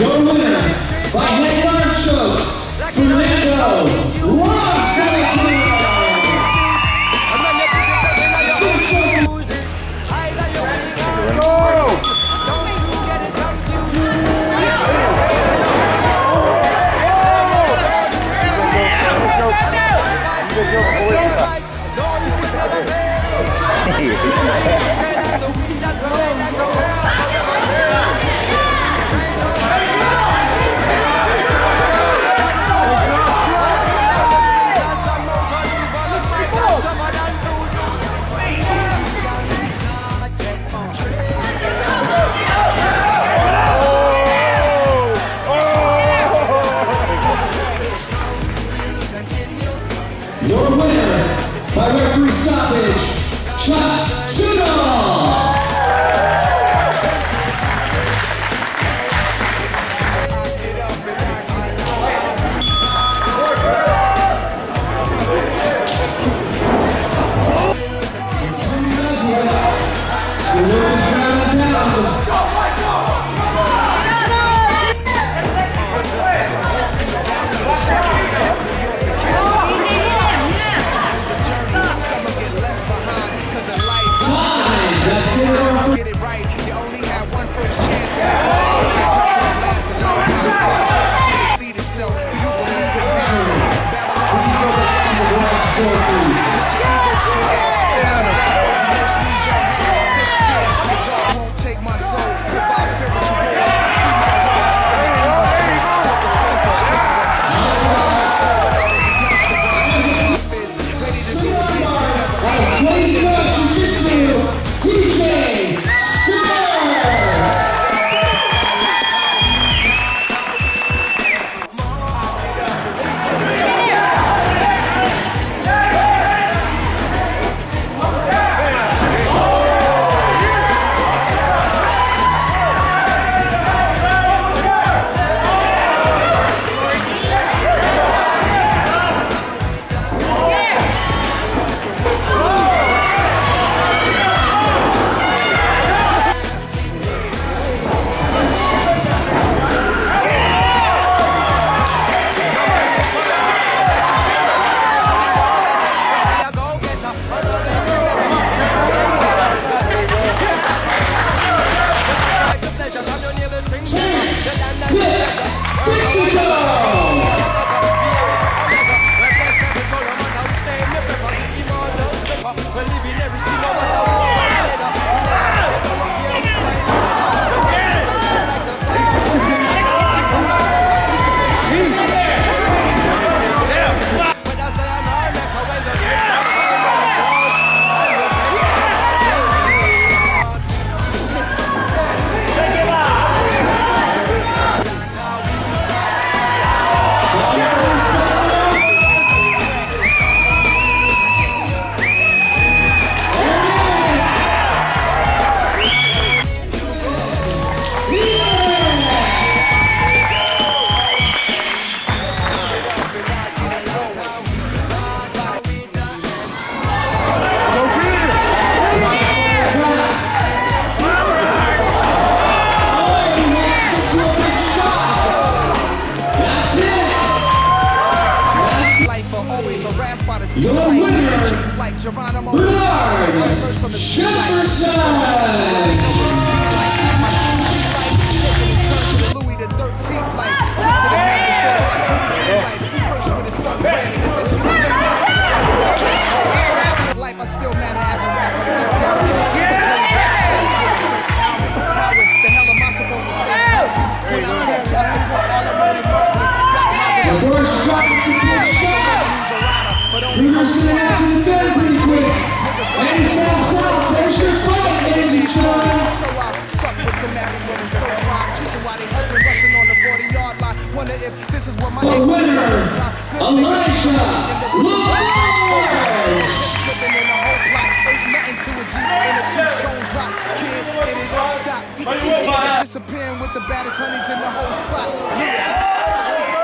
Your winner by headline choke, Fernando Ross by referee stoppage, Chuck Tudor. From Jefferson. Louis the 13th, like twisted and made the sort like like first to only This is what my the winner, Elijah Lawrence. Disappearing with the baddest honeys in the whole spot. Yeah.